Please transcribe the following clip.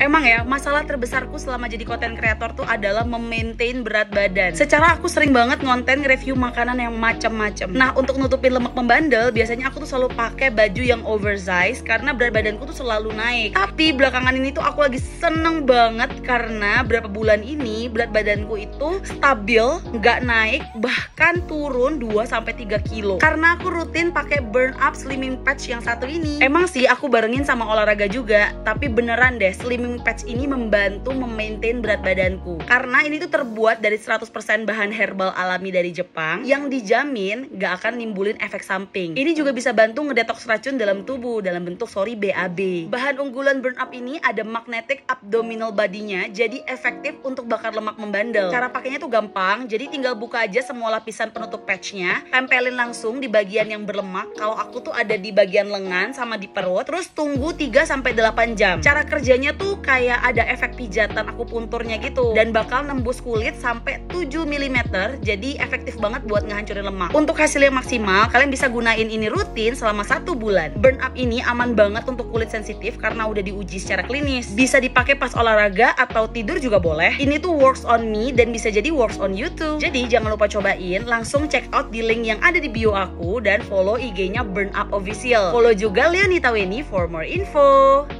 Emang ya, masalah terbesarku selama jadi konten kreator tuh adalah memaintain berat badan. Secara aku sering banget ngonten review makanan yang macam-macam. Nah, untuk nutupin lemak membandel, biasanya aku tuh selalu pakai baju yang oversize karena berat badanku tuh selalu naik. Tapi belakangan ini tuh aku lagi seneng banget karena berapa bulan ini berat badanku itu stabil, nggak naik, bahkan turun 2 sampai 3 kilo. Karena aku rutin pakai burn up slimming patch yang satu ini. Emang sih aku barengin sama olahraga juga, tapi beneran deh slimming patch ini membantu memaintain berat badanku. Karena ini tuh terbuat dari 100% bahan herbal alami dari Jepang yang dijamin gak akan nimbulin efek samping. Ini juga bisa bantu ngedetoks racun dalam tubuh dalam bentuk sorry BAB bahan unggulan burn up ini ada magnetic abdominal bodinya jadi efektif untuk bakar lemak membandel. Cara pakainya tuh gampang jadi tinggal buka aja semua lapisan penutup patchnya tempelin langsung di bagian yang berlemak. Kalau aku tuh ada di bagian lengan sama di perut terus tunggu 3 sampai 8 jam. Cara kerjanya tuh kayak ada efek pijatan aku punturnya gitu. Dan bakal nembus kulit sampai 7 mm jadi efektif banget buat ngehancurin lemak. Untuk hasil yang maksimal kalian bisa gunain ini rutin selama satu bulan. Burn up ini aman banget untuk kulit sensitif karena udah diuji secara klinis. Bisa dipakai pas olahraga atau tidur juga boleh. Ini tuh works on me dan bisa jadi works on you too. Jadi jangan lupa cobain. Langsung check out di link yang ada di bio aku dan follow IG-nya burn up official. Follow juga Leonita Weni for more info